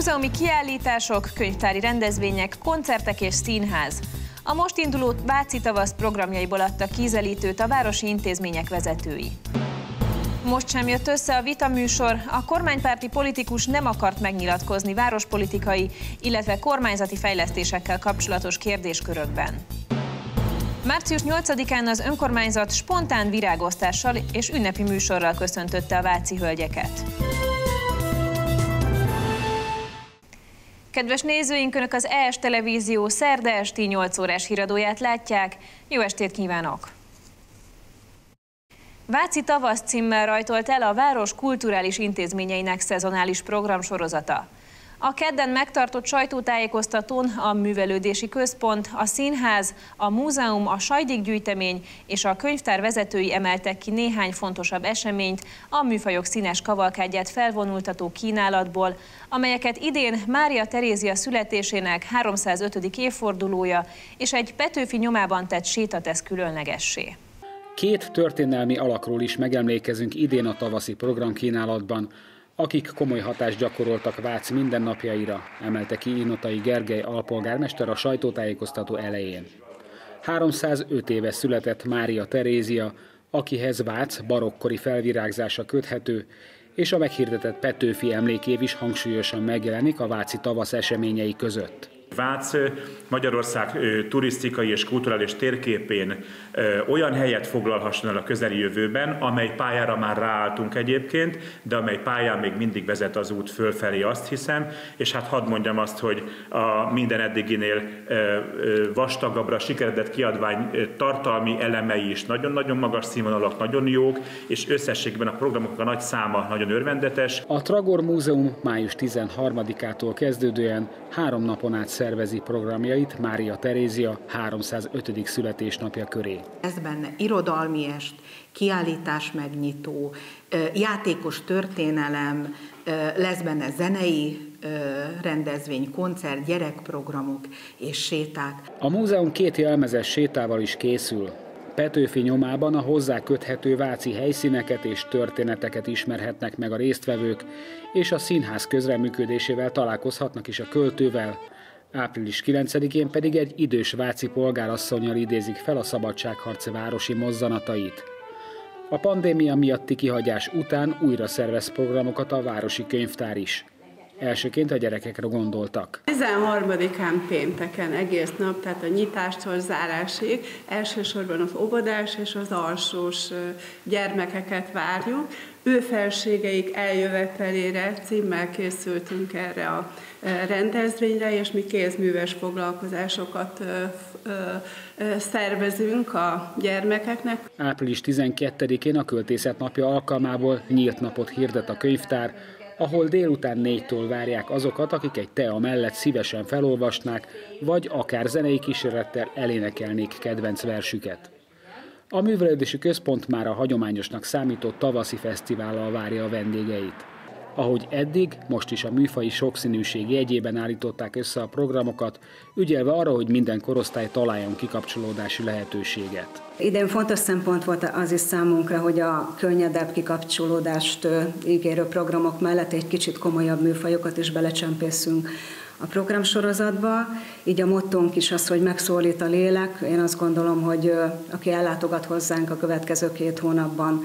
Múzeumi kiállítások, könyvtári rendezvények, koncertek és színház. A most induló Váci Tavasz programjaiból adtak kízelítőt a városi intézmények vezetői. Most sem jött össze a vita műsor, a kormánypárti politikus nem akart megnyilatkozni várospolitikai, illetve kormányzati fejlesztésekkel kapcsolatos kérdéskörökben. Március 8-án az önkormányzat spontán virágosztással és ünnepi műsorral köszöntötte a váci hölgyeket. Kedves nézőink, Önök az ES Televízió szerda esti 8 órás híradóját látják. Jó estét kívánok! Váci tavasz címmel rajtolt el a város kulturális intézményeinek szezonális programsorozata. A kedden megtartott sajtótájékoztatón a Művelődési Központ, a Színház, a Múzeum, a Sajdik gyűjtemény és a könyvtár vezetői emeltek ki néhány fontosabb eseményt a műfajok színes kavalkádját felvonultató kínálatból, amelyeket idén Mária Terézia születésének 305. évfordulója és egy Petőfi nyomában tett séta tesz különlegessé. Két történelmi alakról is megemlékezünk idén a tavaszi programkínálatban, akik komoly hatást gyakoroltak Vác mindennapjaira, emelte ki Inotai Gergely alpolgármester a sajtótájékoztató elején. 305 éve született Mária Terézia, akihez Vác barokkori felvirágzása köthető, és a meghirdetett Petőfi emlékév is hangsúlyosan megjelenik a Váci tavasz eseményei között. Vác Magyarország turisztikai és kulturális térképén olyan helyet foglalhasson el a közeli jövőben, amely pályára már ráálltunk egyébként, de amely pályán még mindig vezet az út fölfelé, azt hiszem, és hát hadd mondjam azt, hogy a minden eddiginél vastagabbra sikeredett kiadvány tartalmi elemei is nagyon-nagyon magas színvonalak, nagyon jók, és összességben a programok a nagy száma nagyon örvendetes. A Tragor Múzeum május 13-ától kezdődően három napon át szervezi programjait Mária Terézia 305. születésnapja köré. Ez benne irodalmi est, kiállítás megnyitó, játékos történelem, lesz benne zenei rendezvény, koncert, gyerekprogramok és séták. A múzeum két jelmezes sétával is készül. Petőfi nyomában a hozzá köthető váci helyszíneket és történeteket ismerhetnek meg a résztvevők, és a színház közreműködésével találkozhatnak is a költővel, Április 9-én pedig egy idős váci polgárasszonyjal idézik fel a szabadságharc városi mozzanatait. A pandémia miatti kihagyás után újra szervez programokat a városi könyvtár is. Elsőként a gyerekekre gondoltak. 13-án pénteken egész nap, tehát a nyitástól zárásig elsősorban az óvodás és az alsós gyermekeket várjuk. Ő felségeik eljövetelére címmel készültünk erre a rendezvényre, és mi kézműves foglalkozásokat szervezünk a gyermekeknek. Április 12-én a Költészet napja alkalmából nyílt napot hirdet a könyvtár, ahol délután négytől várják azokat, akik egy tea mellett szívesen felolvasnák, vagy akár zenei kísérettel elénekelnék kedvenc versüket. A művelődési központ már a hagyományosnak számított tavaszi fesztivállal várja a vendégeit. Ahogy eddig, most is a műfai sokszínűség jegyében állították össze a programokat, ügyelve arra, hogy minden korosztály találjon kikapcsolódási lehetőséget. Idén fontos szempont volt az is számunkra, hogy a könnyedebb kikapcsolódást ígérő programok mellett egy kicsit komolyabb műfajokat is belecsempészünk a programsorozatba. Így a mottónk is az, hogy megszólít a lélek. Én azt gondolom, hogy aki ellátogat hozzánk a következő két hónapban,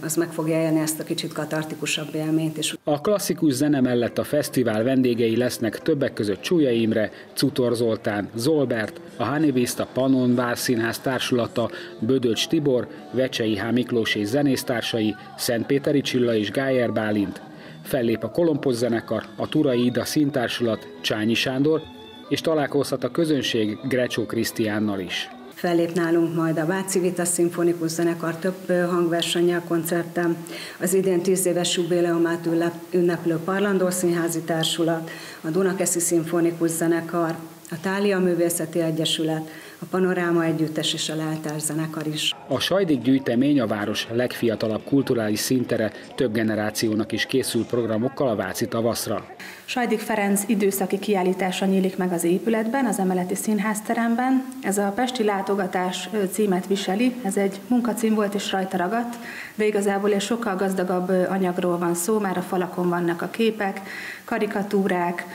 az meg fogja élni ezt a kicsit katartikusabb élményt is. A klasszikus zene mellett a fesztivál vendégei lesznek többek között Csúlya Imre, Cutor Zoltán, Zolbert, a Hanivista Panon Várszínház társulata, Bödöcs Tibor, Vecsei H. Miklós és zenésztársai, Szentpéteri Csilla és Gájer Bálint. Fellép a Kolompos zenekar, a Turai Ida színtársulat, Csányi Sándor, és találkozhat a közönség Grecsó Krisztiánnal is. Fellép nálunk majd a Váci Vita Szimfonikus Zenekar több hangversennyel koncertem, az idén 10 éves jubileumát ünneplő Parlandó Színházi Társulat, a Dunakeszi Szimfonikus Zenekar, a Tália Művészeti Egyesület, a Panoráma Együttes és a Leltár zenekar is. A Sajdik gyűjtemény a város legfiatalabb kulturális szintere több generációnak is készül programokkal a Váci tavaszra. Sajdik Ferenc időszaki kiállítása nyílik meg az épületben, az emeleti színházteremben. Ez a Pesti látogatás címet viseli, ez egy munkacím volt és rajta ragadt, de igazából egy sokkal gazdagabb anyagról van szó, már a falakon vannak a képek, karikatúrák,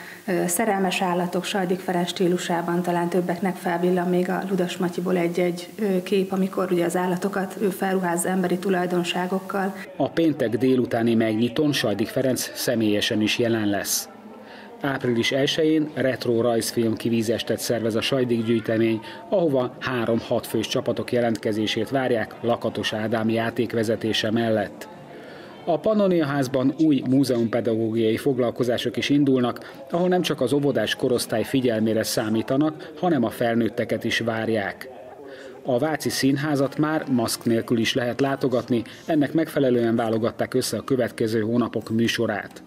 szerelmes állatok Sajdik Ferenc stílusában talán többeknek felvillan még a Ludas Matyiból egy-egy kép, amikor ugye az állatokat ő felruházza emberi tulajdonságokkal. A péntek délutáni megnyitón Sajdik Ferenc személyesen is jelen lesz. Április 1-én retro rajzfilm kivízestet szervez a Sajdik gyűjtemény, ahova három-hat fős csapatok jelentkezését várják Lakatos Ádám játékvezetése mellett. A Pannonia házban új múzeumpedagógiai foglalkozások is indulnak, ahol nem csak az óvodás korosztály figyelmére számítanak, hanem a felnőtteket is várják. A Váci Színházat már maszk nélkül is lehet látogatni, ennek megfelelően válogatták össze a következő hónapok műsorát.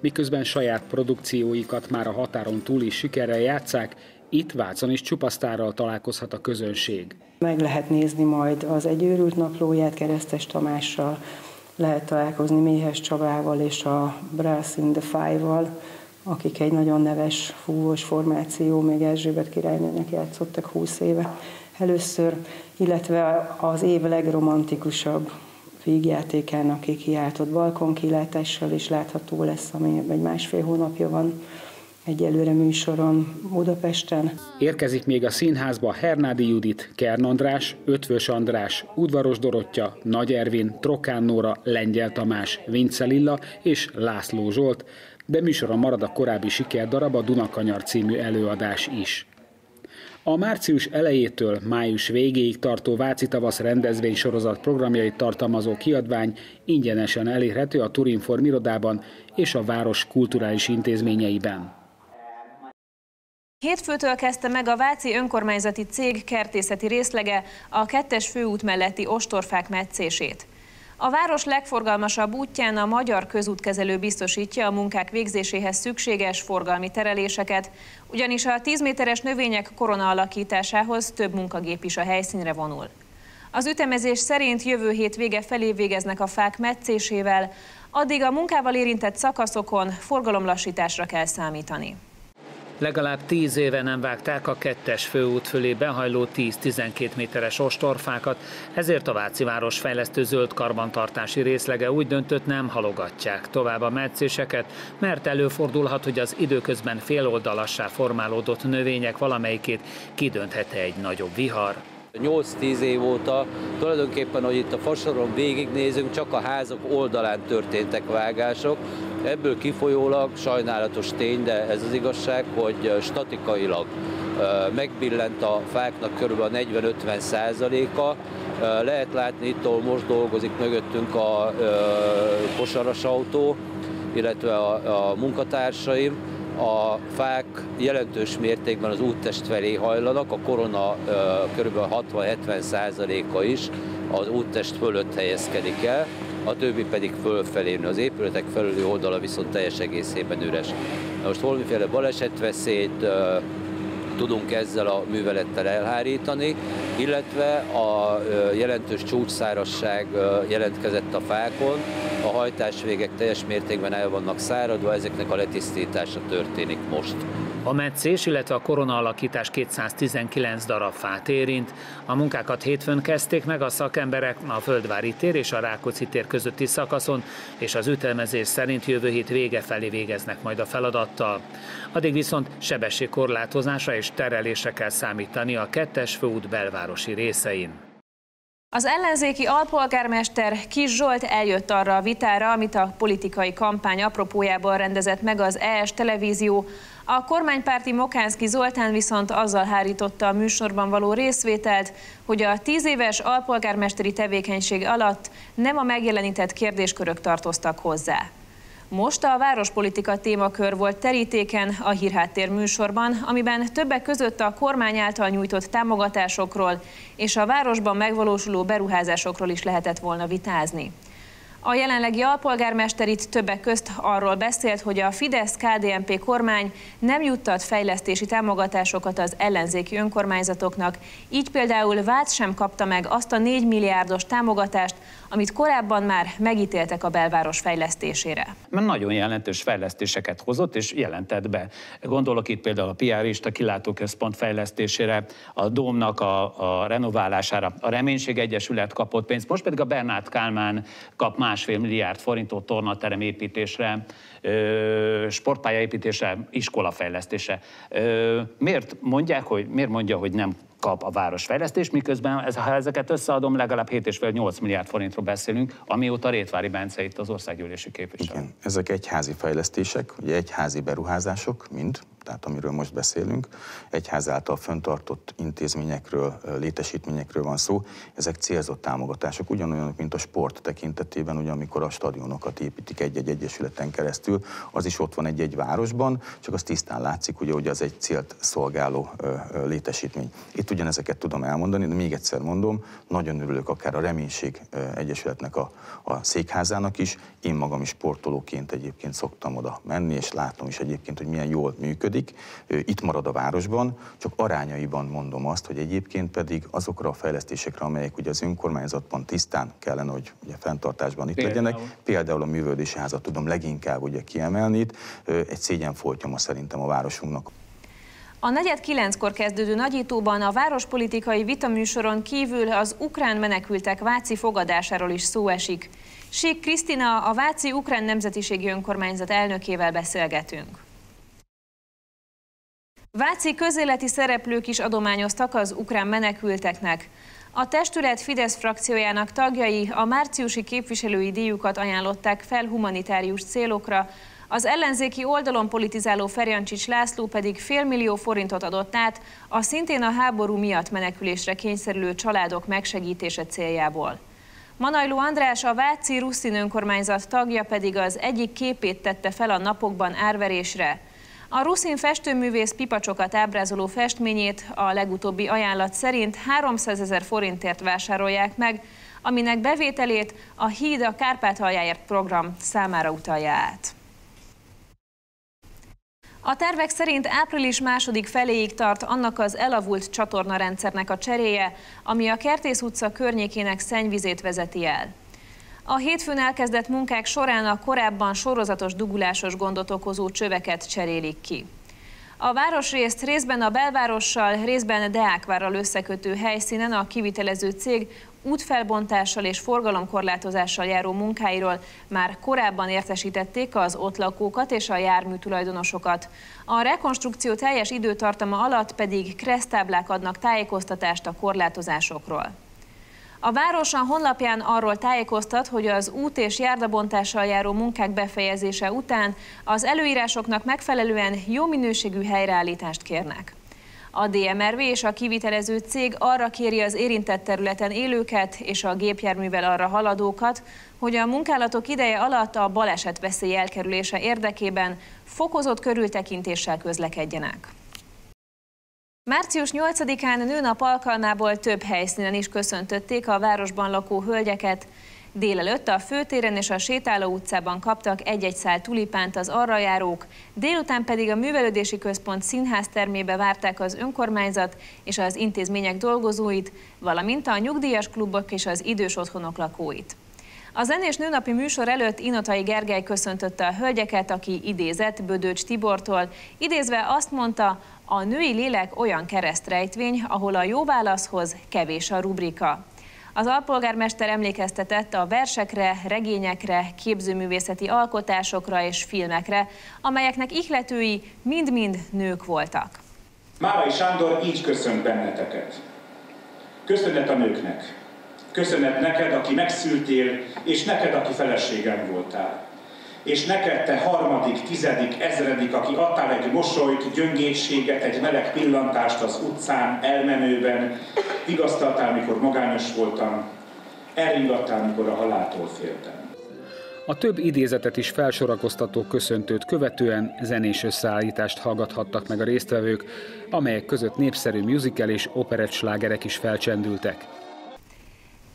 Miközben saját produkcióikat már a határon túl is sikerrel játszák, itt Vácon is csupasztárral találkozhat a közönség. Meg lehet nézni majd az Egy őrült naplóját Keresztes Tamással, lehet találkozni Méhes Csabával és a Brass in the Five-val, akik egy nagyon neves fúvós formáció, még Erzsébet királynőnek játszottak 20 éve először, illetve az év legromantikusabb vígjátékának kikiáltott balkonkilátással is látható lesz, ami egy másfél hónapja van egyelőre műsoron Budapesten. Érkezik még a színházba Hernádi Judit, Kern András, Ötvös András, Udvaros Dorottya, Nagy Ervin, Trokán Nóra, Lengyel Tamás, Vince Lilla és László Zsolt, de műsoron marad a korábbi sikerdarab a Dunakanyar című előadás is. A március elejétől május végéig tartó Váci Tavasz rendezvény sorozat programjait tartalmazó kiadvány ingyenesen elérhető a Turinform irodában és a város kulturális intézményeiben. Hétfőtől kezdte meg a Váci önkormányzati cég kertészeti részlege a kettes főút melletti ostorfák metszését. A város legforgalmasabb útján a magyar közútkezelő biztosítja a munkák végzéséhez szükséges forgalmi tereléseket, ugyanis a 10 méteres növények korona alakításához több munkagép is a helyszínre vonul. Az ütemezés szerint jövő hét vége felé végeznek a fák metszésével, addig a munkával érintett szakaszokon forgalomlassításra kell számítani. Legalább tíz éve nem vágták a kettes főút fölé behajló 10-12 méteres ostorfákat, ezért a Váci város fejlesztő zöld karbantartási részlege úgy döntött nem halogatják tovább a metszéseket, mert előfordulhat, hogy az időközben féloldalassá formálódott növények valamelyikét kidönthete egy nagyobb vihar. 8-10 év óta tulajdonképpen, hogy itt a fasoron végignézünk, csak a házak oldalán történtek vágások. Ebből kifolyólag sajnálatos tény, de ez az igazság, hogy statikailag megbillent a fáknak kb. 40-50 százaléka. Lehet látni, itt most dolgozik mögöttünk a kosaras autó, illetve a, a munkatársaim, a fák jelentős mértékben az úttest felé hajlanak, a korona kb. 60-70 százaléka is az úttest fölött helyezkedik el, a többi pedig fölfelé nő. Az épületek felüli oldala viszont teljes egészében üres. Na most valamiféle balesetveszélyt tudunk ezzel a művelettel elhárítani, illetve a jelentős csúcsszárasság jelentkezett a fákon, a hajtásvégek teljes mértékben el vannak száradva, ezeknek a letisztítása történik most. A metszés, illetve a korona alakítás 219 darab fát érint. A munkákat hétfőn kezdték meg a szakemberek a Földvári tér és a Rákóczi tér közötti szakaszon, és az ütemezés szerint jövő hét vége felé végeznek majd a feladattal. Addig viszont sebességkorlátozásra és terelésre kell számítani a kettes főút belvárosi részein. Az ellenzéki alpolgármester Kis Zsolt eljött arra a vitára, amit a politikai kampány apropójából rendezett meg az ES televízió. A kormánypárti Mokánszki Zoltán viszont azzal hárította a műsorban való részvételt, hogy a tíz éves alpolgármesteri tevékenység alatt nem a megjelenített kérdéskörök tartoztak hozzá. Most a várospolitika témakör volt terítéken a Hírháttér műsorban, amiben többek között a kormány által nyújtott támogatásokról és a városban megvalósuló beruházásokról is lehetett volna vitázni. A jelenlegi alpolgármester itt többek közt arról beszélt, hogy a Fidesz-KDNP kormány nem juttat fejlesztési támogatásokat az ellenzéki önkormányzatoknak, így például Vác sem kapta meg azt a 4 milliárdos támogatást, amit korábban már megítéltek a belváros fejlesztésére. Mert nagyon jelentős fejlesztéseket hozott és jelentett be. Gondolok itt például a Piarista kilátóközpont fejlesztésére, a Dómnak a, a renoválására. A Reménység Egyesület kapott pénzt, most pedig a Bernát Kálmán kap másfél milliárd forintot tornaterem építésre, sportpályaépítésre, iskolafejlesztésre. Miért mondják, hogy miért mondja, hogy nem kap a városfejlesztés, miközben ez, ha ezeket összeadom, legalább 7,5-8 milliárd forintról beszélünk, amióta Rétvári Bence itt az országgyűlési képviselő. Igen, ezek egyházi fejlesztések, ugye egyházi beruházások, mind, tehát amiről most beszélünk, egyház által föntartott intézményekről, létesítményekről van szó, ezek célzott támogatások, ugyanolyanok, mint a sport tekintetében, ugye amikor a stadionokat építik egy-egy egyesületen keresztül, az is ott van egy-egy városban, csak az tisztán látszik, ugye, hogy az egy célt szolgáló létesítmény. Itt ugyanezeket tudom elmondani, de még egyszer mondom, nagyon örülök akár a Reménység Egyesületnek a, a székházának is, én magam is sportolóként egyébként szoktam oda menni, és látom is egyébként, hogy milyen jól működik, működik, itt marad a városban, csak arányaiban mondom azt, hogy egyébként pedig azokra a fejlesztésekre, amelyek ugye az önkormányzatban tisztán kellene, hogy ugye fenntartásban itt például. legyenek, például a művődési házat tudom leginkább ugye kiemelni itt, egy szégyen foltyoma szerintem a városunknak. A negyed kilenckor kezdődő nagyítóban a várospolitikai vitaműsoron kívül az ukrán menekültek Váci fogadásáról is szó esik. Sík Krisztina, a Váci Ukrán Nemzetiségi Önkormányzat elnökével beszélgetünk. Váci közéleti szereplők is adományoztak az ukrán menekülteknek. A testület Fidesz frakciójának tagjai a márciusi képviselői díjukat ajánlották fel humanitárius célokra, az ellenzéki oldalon politizáló Ferjancsics László pedig félmillió forintot adott át a szintén a háború miatt menekülésre kényszerülő családok megsegítése céljából. Manajló András, a Váci Ruszin önkormányzat tagja pedig az egyik képét tette fel a napokban árverésre. A ruszin festőművész pipacsokat ábrázoló festményét a legutóbbi ajánlat szerint 300 ezer forintért vásárolják meg, aminek bevételét a Híd a Kárpátaljáért program számára utalja át. A tervek szerint április második feléig tart annak az elavult csatornarendszernek a cseréje, ami a Kertész utca környékének szennyvizét vezeti el. A hétfőn elkezdett munkák során a korábban sorozatos dugulásos gondot okozó csöveket cserélik ki. A városrészt részben a belvárossal, részben Deákvárral összekötő helyszínen a kivitelező cég útfelbontással és forgalomkorlátozással járó munkáiról már korábban értesítették az ott lakókat és a jármű tulajdonosokat. A rekonstrukció teljes időtartama alatt pedig kresztáblák adnak tájékoztatást a korlátozásokról. A város a honlapján arról tájékoztat, hogy az út és járdabontással járó munkák befejezése után az előírásoknak megfelelően jó minőségű helyreállítást kérnek. A DMRV és a kivitelező cég arra kéri az érintett területen élőket és a gépjárművel arra haladókat, hogy a munkálatok ideje alatt a baleset veszély elkerülése érdekében fokozott körültekintéssel közlekedjenek. Március 8-án nőnap alkalmából több helyszínen is köszöntötték a városban lakó hölgyeket. Délelőtt a főtéren és a sétáló utcában kaptak egy-egy szál tulipánt az arra járók, délután pedig a Művelődési Központ színház termébe várták az önkormányzat és az intézmények dolgozóit, valamint a nyugdíjas klubok és az idős otthonok lakóit. A zenés nőnapi műsor előtt Inotai Gergely köszöntötte a hölgyeket, aki idézett Bödöcs Tibortól, idézve azt mondta, a női lélek olyan keresztrejtvény, ahol a jó válaszhoz kevés a rubrika. Az alpolgármester emlékeztetett a versekre, regényekre, képzőművészeti alkotásokra és filmekre, amelyeknek ihletői mind-mind nők voltak. Málai Sándor így köszönt benneteket. Köszönet a nőknek. Köszönet neked, aki megszültél, és neked, aki feleségem voltál és neked te harmadik, tizedik, ezredik, aki adtál egy mosolyt, gyöngétséget, egy meleg pillantást az utcán, elmenőben, vigasztaltál, mikor magányos voltam, elringattál, mikor a haláltól féltem. A több idézetet is felsorakoztató köszöntőt követően zenés összeállítást hallgathattak meg a résztvevők, amelyek között népszerű musical és operett slágerek is felcsendültek.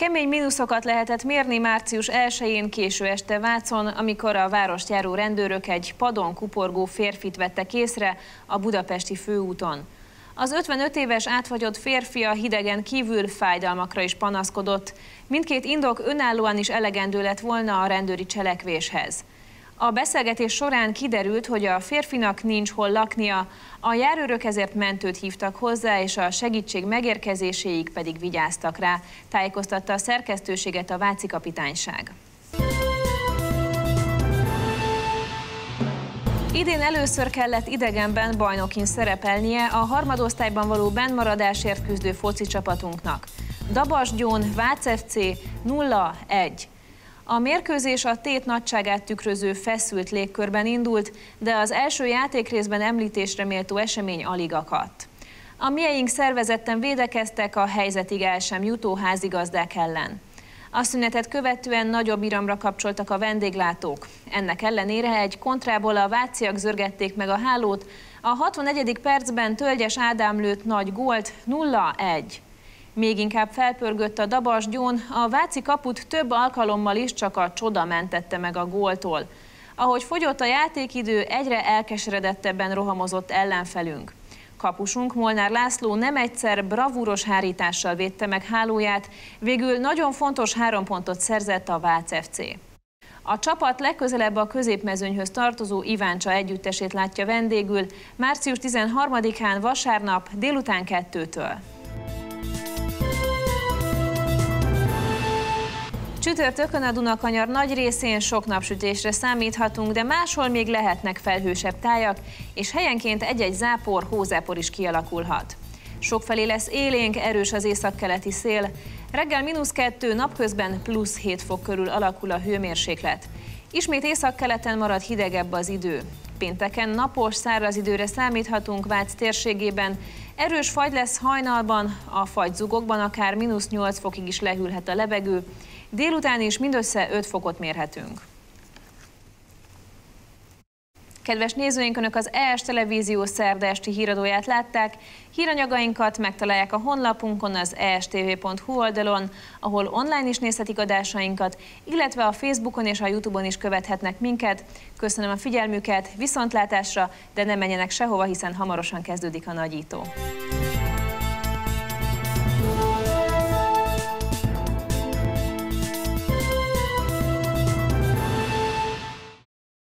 Kemény mínuszokat lehetett mérni március 1-én késő este Vácon, amikor a várost járó rendőrök egy padon kuporgó férfit vettek észre a budapesti főúton. Az 55 éves átfagyott férfi a hidegen kívül fájdalmakra is panaszkodott. Mindkét indok önállóan is elegendő lett volna a rendőri cselekvéshez. A beszélgetés során kiderült, hogy a férfinak nincs hol laknia, a járőrök ezért mentőt hívtak hozzá, és a segítség megérkezéséig pedig vigyáztak rá, tájékoztatta a szerkesztőséget a Váci kapitányság. Idén először kellett idegenben bajnokin szerepelnie a harmadosztályban való bennmaradásért küzdő foci csapatunknak. Dabasgyón, Vác FC 0-1. A mérkőzés a tét nagyságát tükröző feszült légkörben indult, de az első játékrészben említésre méltó esemény alig akadt. A mieink szervezetten védekeztek a helyzetig el sem jutó házigazdák ellen. A szünetet követően nagyobb iramra kapcsoltak a vendéglátók. Ennek ellenére egy kontrából a váciak zörgették meg a hálót, a 61. percben Tölgyes Ádám lőtt nagy gólt 0-1. Még inkább felpörgött a Dabas Gyón, a Váci kaput több alkalommal is csak a csoda mentette meg a góltól. Ahogy fogyott a játékidő, egyre elkeseredettebben rohamozott ellenfelünk. Kapusunk Molnár László nem egyszer bravúros hárítással védte meg hálóját, végül nagyon fontos három pontot szerzett a Vác FC. A csapat legközelebb a középmezőnyhöz tartozó Iváncsa együttesét látja vendégül március 13-án vasárnap délután kettőtől. Csütörtökön a Dunakanyar nagy részén sok napsütésre számíthatunk, de máshol még lehetnek felhősebb tájak, és helyenként egy-egy zápor, hózápor is kialakulhat. Sokfelé lesz élénk, erős az északkeleti szél. Reggel mínusz 2, napközben plusz 7 fok körül alakul a hőmérséklet. Ismét északkeleten marad hidegebb az idő. Pénteken napos, száraz időre számíthatunk Vác térségében. Erős fagy lesz hajnalban, a fagyzugokban akár mínusz 8 fokig is lehűlhet a levegő. Délután is mindössze 5 fokot mérhetünk. Kedves nézőink, Önök az ES Televízió szerda esti híradóját látták. Híranyagainkat megtalálják a honlapunkon, az estv.hu oldalon, ahol online is nézhetik adásainkat, illetve a Facebookon és a Youtube-on is követhetnek minket. Köszönöm a figyelmüket, viszontlátásra, de ne menjenek sehova, hiszen hamarosan kezdődik a nagyító.